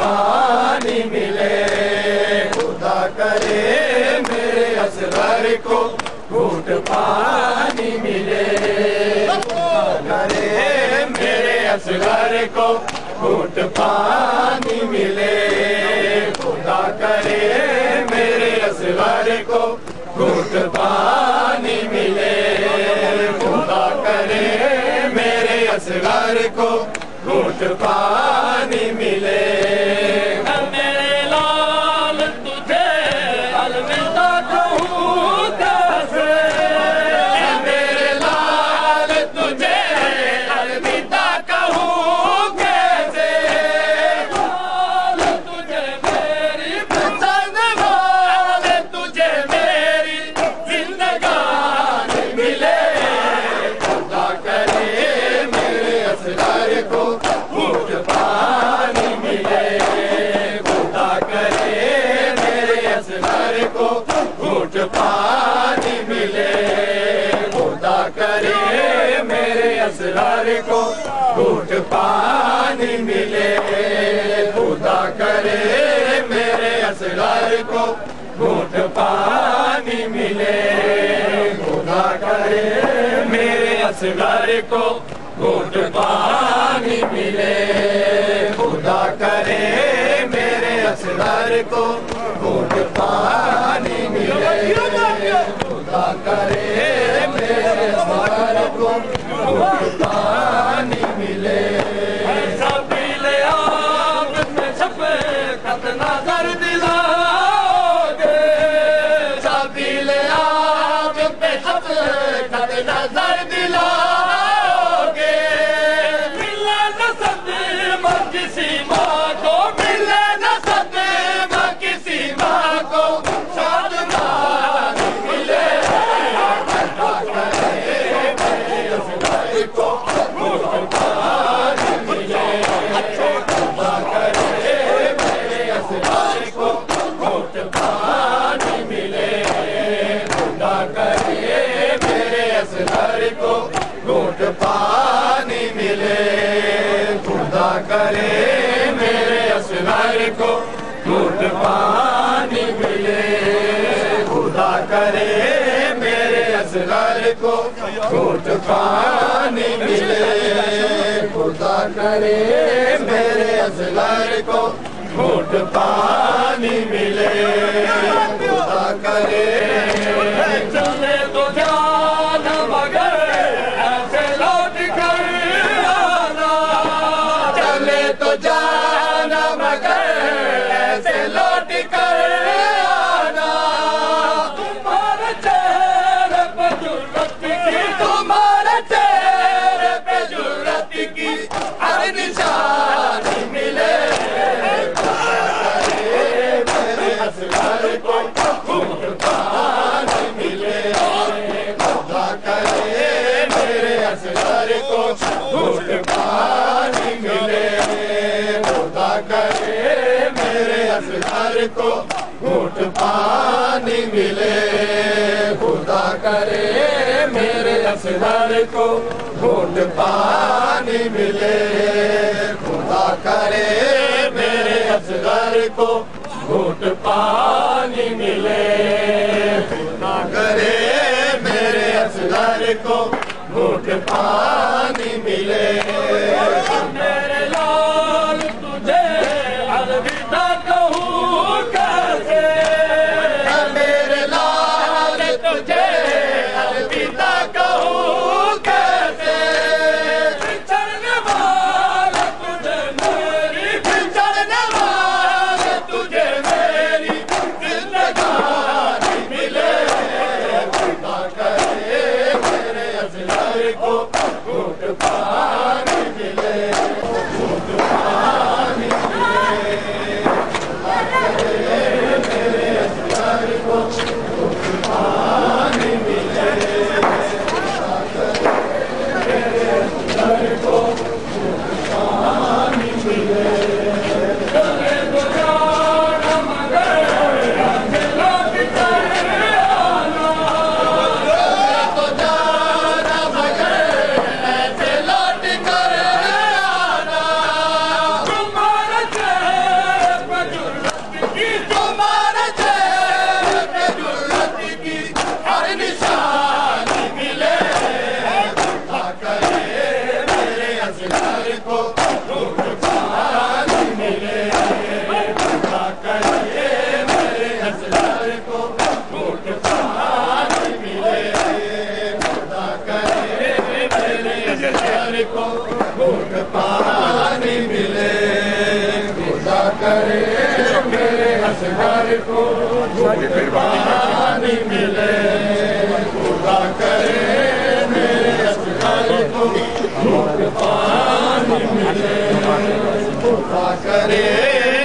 پانی ملے، خدا کرے میرے اسرار کو گھوٹ پانی ملے۔ خدا کرے میرے اسرار کو گھوٹ پانی ملے۔ خدا کرے میرے اسرار کو گھوٹ پانی ملے۔ خدا کرے میرے اسرار کو گھوٹ پانی ملے۔ کو گھوٹ پانی ملے، خدا کرے میرے اسرار کو گھوٹ پانی ملے، خدا کرے میرے اسرار کو گھوٹ پانی ملے، خدا کرے میرے اسرار کو گھوٹ پانی ملے، خدا کرے میرے اسرار کو گھوٹ پانی ملے۔ کرے میرے اسرار کو گھوٹ پانی ملے۔ خدا کرے میرے اسرار کو گھوٹ پانی ملے۔ خدا کرے اسرار کو گھوٹ پانی ملے، خدا کرے میرے اسرار کو گھوٹ پانی ملے، خدا کرے میرے اسرار کو گھوٹ پانی ملے، خدا کرے میرے اسرار کو گھوٹ پانی ملے، خدا کرے میرے اسرار کو گھوٹ پانی ملے پانی ملے کرے میرے اصغر کو پانی ملے خدا کرے میرے اصغر کو پانی ملے خدا کرے ملے کرے